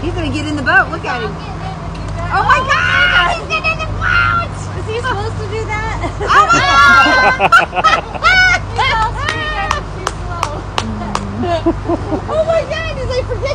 He's gonna get in the boat. Look at him. Oh my oh, God! He's getting in the boat. Is he supposed to do that? Oh my Oh my God! Did I forget